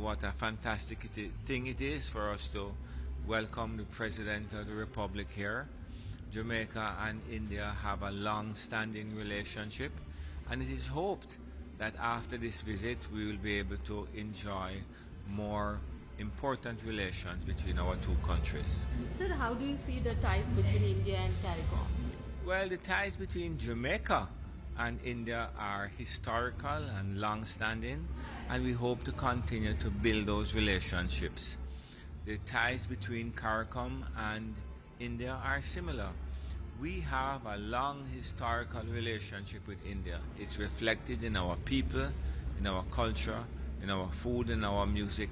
What a fantastic thing it is for us to welcome the President of the Republic here. Jamaica and India have a long standing relationship, and it is hoped that after this visit we will be able to enjoy more important relations between our two countries. Sir, how do you see the ties between India and CARICOM? Well, the ties between Jamaica and India are historical and long standing, and we hope to continue to build those relationships. The ties between CARICOM and India are similar. We have a long historical relationship with India. It's reflected in our people, in our culture, in our food, in our music,